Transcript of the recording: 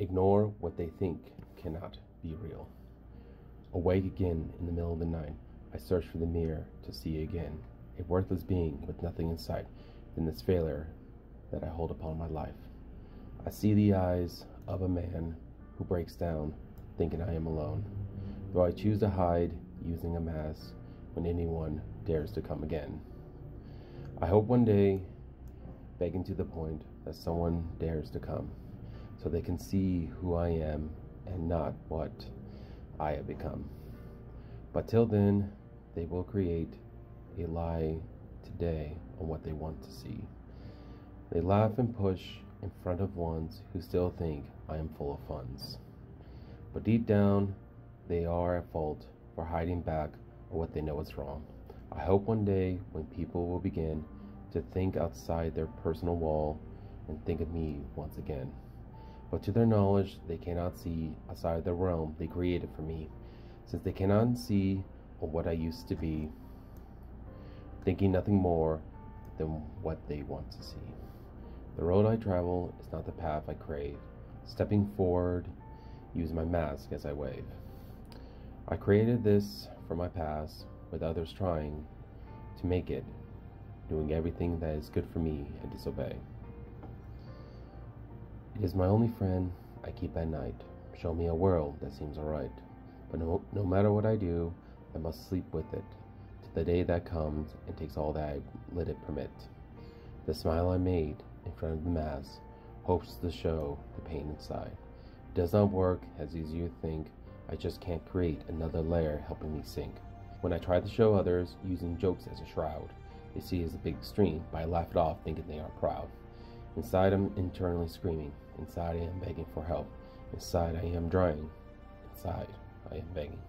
Ignore what they think cannot be real. Awake again in the middle of the night, I search for the mirror to see again a worthless being with nothing in sight than this failure that I hold upon my life. I see the eyes of a man who breaks down, thinking I am alone, though I choose to hide using a mask when anyone dares to come again. I hope one day, begging to the point that someone dares to come, so they can see who I am and not what I have become. But till then, they will create a lie today on what they want to see. They laugh and push in front of ones who still think I am full of funds. But deep down, they are at fault for hiding back on what they know is wrong. I hope one day when people will begin to think outside their personal wall and think of me once again. But to their knowledge, they cannot see outside the realm they created for me, since they cannot see what I used to be, thinking nothing more than what they want to see. The road I travel is not the path I crave. Stepping forward, use my mask as I wave. I created this for my past, with others trying to make it, doing everything that is good for me and disobey. It is my only friend I keep at night. Show me a world that seems alright. But no, no matter what I do, I must sleep with it to the day that comes and takes all that I let it permit. The smile I made in front of the mass hopes to show the pain inside. It does not work as easy as you think. I just can't create another layer helping me sink. When I try to show others using jokes as a shroud, they see it as a big extreme, but I laugh it off thinking they are proud. Inside I'm internally screaming. Inside I am begging for help. Inside I am drying. Inside I am begging.